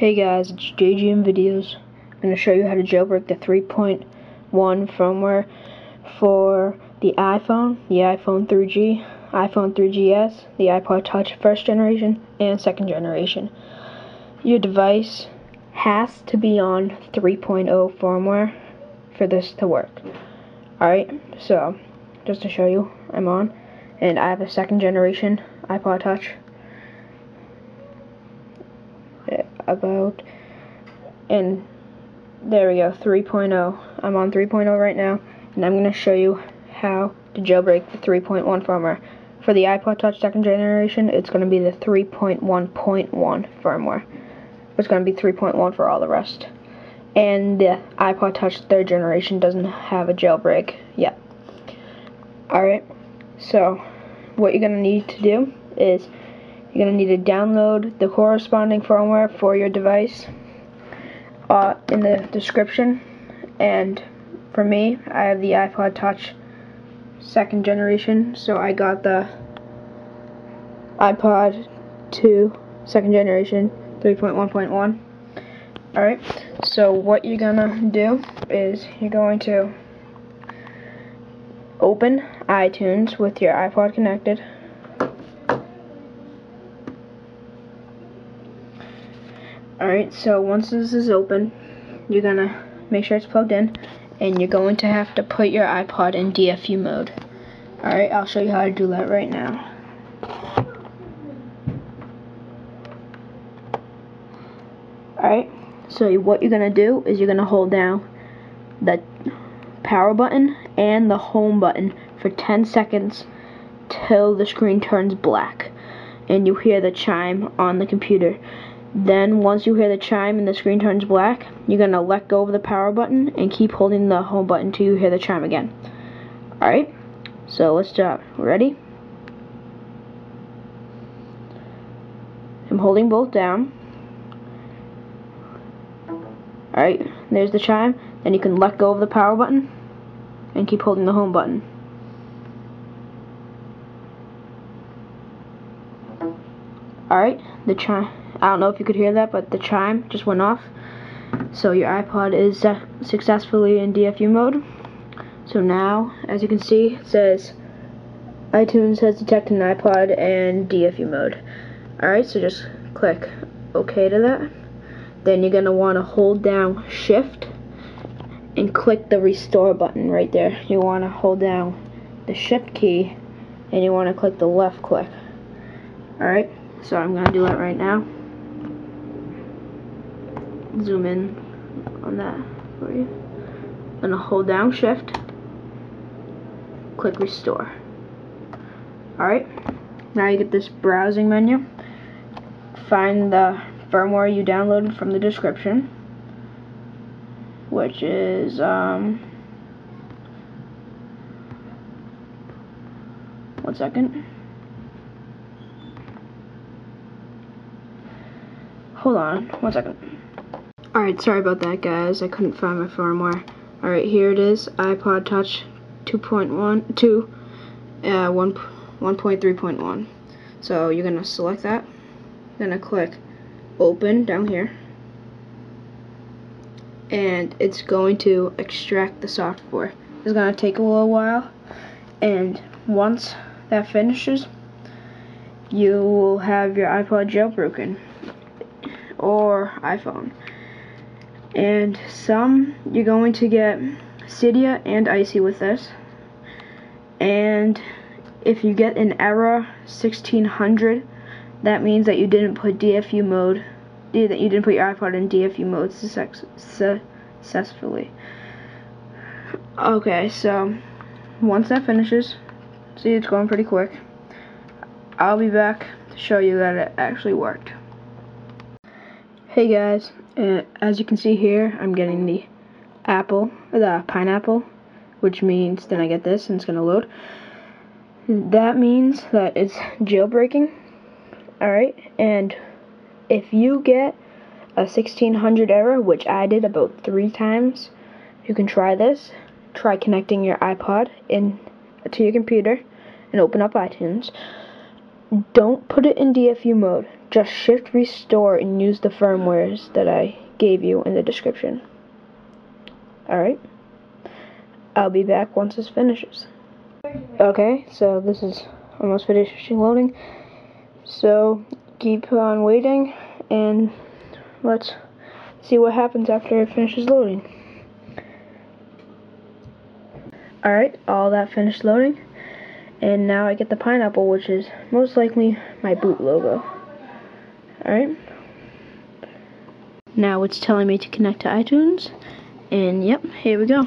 Hey guys, it's JGM Videos. I'm going to show you how to jailbreak the 3.1 firmware for the iPhone, the iPhone 3G, iPhone 3GS, the iPod Touch first generation, and second generation. Your device has to be on 3.0 firmware for this to work. Alright, so just to show you, I'm on, and I have a second generation iPod Touch about. And there we go 3.0 I'm on 3.0 right now and I'm gonna show you how to jailbreak the 3.1 firmware. For the iPod Touch second generation it's gonna be the 3.1.1 firmware. It's gonna be 3.1 for all the rest. And the iPod Touch third generation doesn't have a jailbreak yet. Alright so what you're gonna need to do is you're going to need to download the corresponding firmware for your device uh, in the description. And for me, I have the iPod Touch second generation, so I got the iPod 2 second generation 3.1.1. Alright, so what you're gonna do is you're going to open iTunes with your iPod connected. Alright, so once this is open, you're gonna make sure it's plugged in, and you're going to have to put your iPod in DFU mode. Alright, I'll show you how to do that right now. Alright, so what you're gonna do is you're gonna hold down the power button and the home button for 10 seconds till the screen turns black and you hear the chime on the computer. Then, once you hear the chime and the screen turns black, you're going to let go of the power button and keep holding the home button until you hear the chime again. Alright, so let's start. Ready? I'm holding both down. Alright, there's the chime. Then you can let go of the power button and keep holding the home button. Alright, the chime I don't know if you could hear that, but the chime just went off. So your iPod is uh, successfully in DFU mode. So now, as you can see, it says iTunes has detected an iPod and DFU mode. Alright, so just click OK to that. Then you're going to want to hold down Shift and click the restore button right there. You want to hold down the Shift key and you want to click the left click. Alright, so I'm going to do that right now zoom in on that for you. I'm gonna hold down shift, click restore. Alright, now you get this browsing menu. Find the firmware you downloaded from the description, which is, um, one second. Hold on, one second. Alright, sorry about that guys, I couldn't find my firmware. Alright, here it is, iPod Touch 2.1, 2, uh, 1, 1.3.1. So you're to select that, gonna click open down here, and it's going to extract the software. It's to take a little while, and once that finishes, you will have your iPod jailbroken, or iPhone. And some you're going to get Cydia and Icy with this. And if you get an error 1600 that means that you didn't put DFU mode that you didn't put your iPod in DFU mode successfully. Okay so once that finishes see it's going pretty quick. I'll be back to show you that it actually worked Hey guys, uh, as you can see here, I'm getting the apple, the pineapple, which means then I get this and it's to load. That means that it's jailbreaking, alright, and if you get a 1600 error, which I did about three times, you can try this. Try connecting your iPod in to your computer and open up iTunes. Don't put it in DFU mode. Just shift restore and use the firmwares that I gave you in the description. Alright? I'll be back once this finishes. Okay, so this is almost finishing loading. So keep on waiting and let's see what happens after it finishes loading. Alright, all that finished loading. And now I get the pineapple, which is most likely my boot logo. Alright. Now it's telling me to connect to iTunes. And yep, here we go.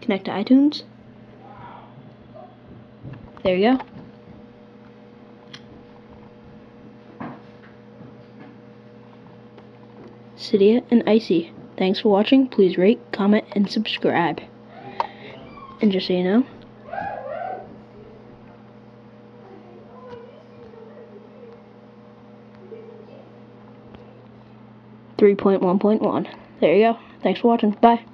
Connect to iTunes. There you go. Cydia and Icy. Thanks for watching. Please rate, comment, and subscribe. And just so you know, Three point one point one. There you go. Thanks for watching. Bye.